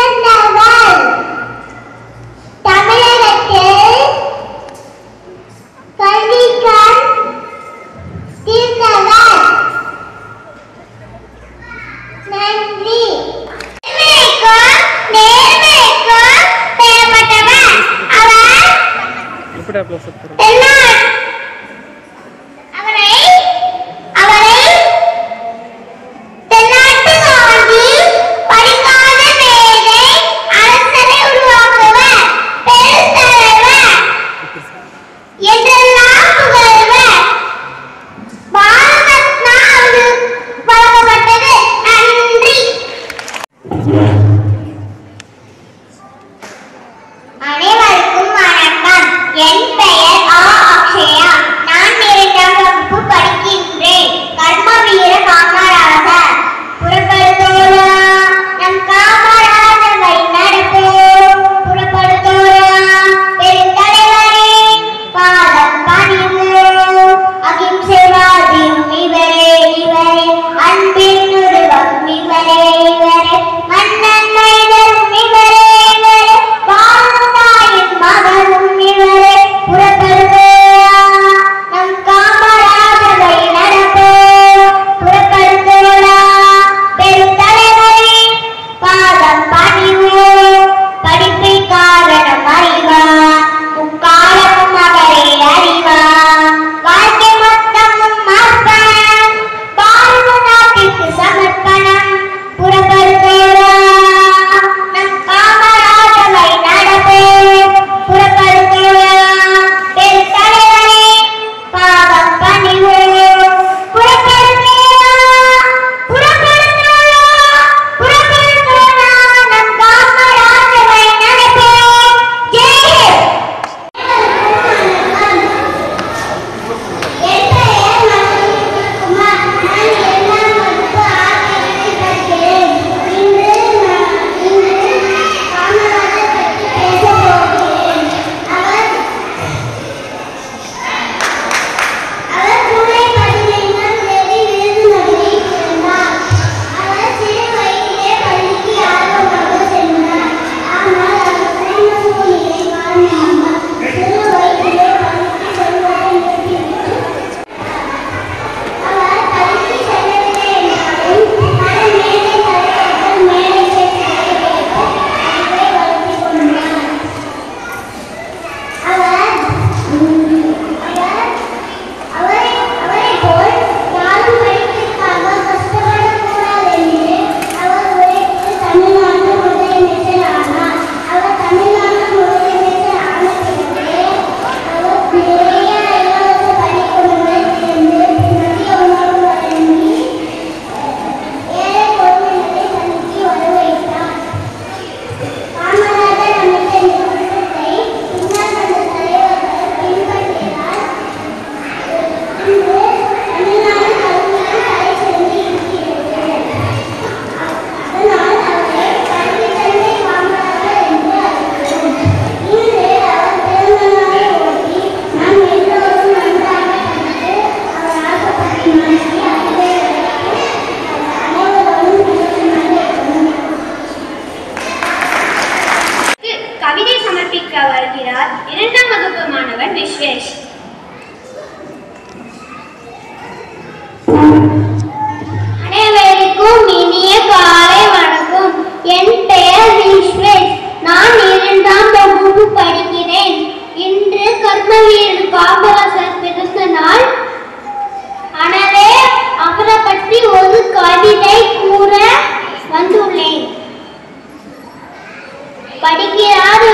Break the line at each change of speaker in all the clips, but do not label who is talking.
Stand down.
பாபராசர் பிறந்த நாள் எனவே அவரை பற்றி ஒரு கவிதை கூற வந்துள்ளேன். படிக்கிறார்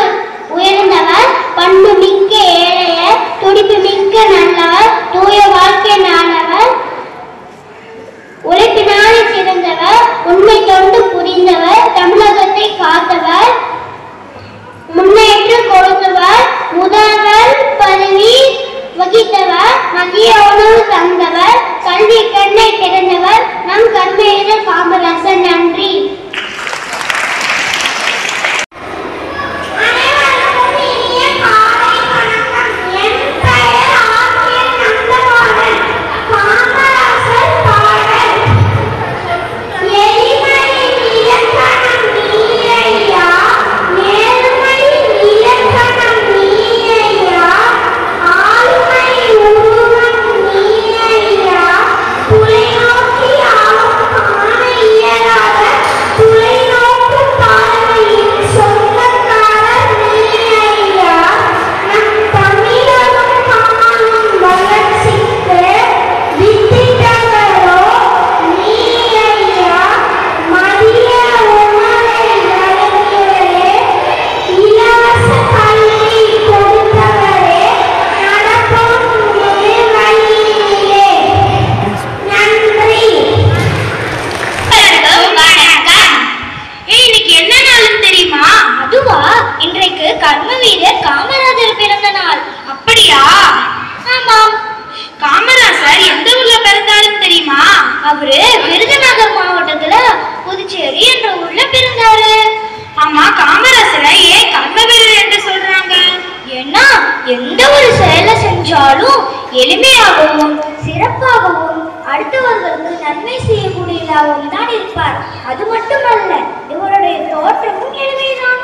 எந்த ஒரு செயலை செஞ்சாலும் எளிமையாகவும் சிறப்பாகவும் அடுத்தவர்களுக்கு நன்மை செய்யக்கூடியதாகவும் தான் இருப்பார். அது மட்டுமல்ல இவருடைய தோற்றமும் எளிமைதான்.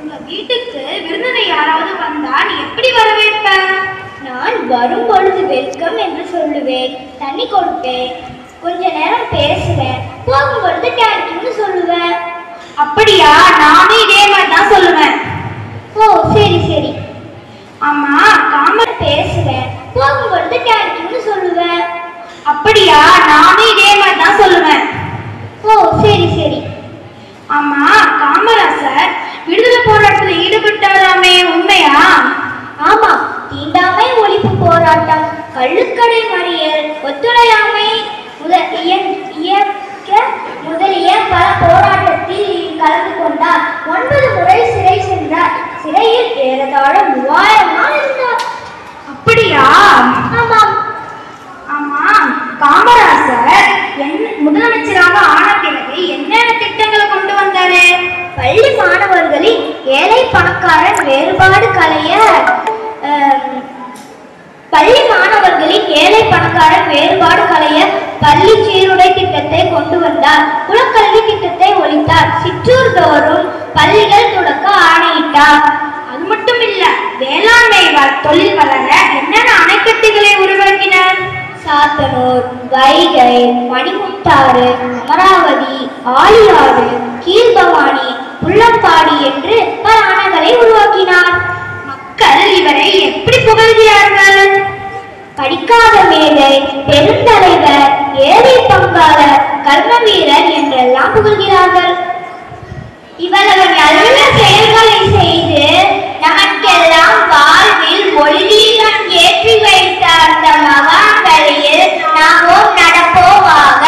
உங்க வீட்டுக்கு விருந்தினர் யாராவது வந்தால் எப்படி வரவேற்ப?
நான் வரும் பொழுது வெல்கம் என்று சொல்லுவேன் தண்ணி கொடுப்பேன் கொஞ்ச நேரம் பேசுவேன் போகும் பொழுது தேங்க்யூன்னு சொல்லுவேன்.
அப்படியா? நானும் இதே மாதிரி தான் சொல்லுவேன்.
ஓ சரி சரி.
அம்மா காமர்
பேசுவேன். போகும்போது டேடின்னு சொல்லுவேன்.
அப்படியா? நானும் இதே மாதிரி தான் சொல்லுவேன்.
ஓ சரி சரி.
அம்மா காமராசர் விடுதலை போராட்டத்தில் ஈடுபட்டாராமே உண்மையா?
ஆமா தீண்டாமை ஒழிப்பு போராட்டம் கள்ளுக்கடை மறியல் ஒத்துழையாமை முதலிய முதலிய பல போராட்டத்தில் கலந்து கொண்டார் ஒன்பது முறை சிறை சென்றார். சிறையில் ஏறதாழ மூவாயிரம் இருந்தார்.
அப்படியா?
ஆமாம்.
ஆமாம். காமராசர் என் முதலமைச்சராக ஆன பிறகு என்னென்ன திட்டங்களை கொண்டு வந்தாரு?
பள்ளி மாணவர்களின் ஏழை பணக்காரன் வேறுபாடு கலைய பள்ளி மாணவர்களின் ஏழை பணக்காரன் வேறுபாடு கலைய பள்ளி சீருடை திட்டத்தை கொண்டு வந்தார். திட்டத்தை சிற்றூர் தோறும் பள்ளிகள் தொடக்க ஆணையிட்டார்.
அது மட்டும் இல்ல வேளாண்மை தொழில் வளர என்னென்ன அணைக்கட்டுகளை உருவாக்கினார்?
சாத்தனூர் வைகை மணிமுத்தாறு அமராவதி ஆலியாறு கீழ்பவானி புள்ளம்பாடி என்று பல அணைகளை உருவாக்கினார்.
மக்கள் இவரை எப்படி புகழ்கிறார்கள்?
படிக்காத மேதை பெருந்தலைவர் ஏழை பங்காளர் கர்ம வீரர் என்றெல்லாம் புகழ்கிறார்கள். இவ்வளவு நல்ல செயல்களை செய்து நமக்கெல்லாம் வாழ்வில் ஒளிதீரம் ஏற்றி வைத்த அந்த மகான் வழியில் நாமும் நடப்போமாக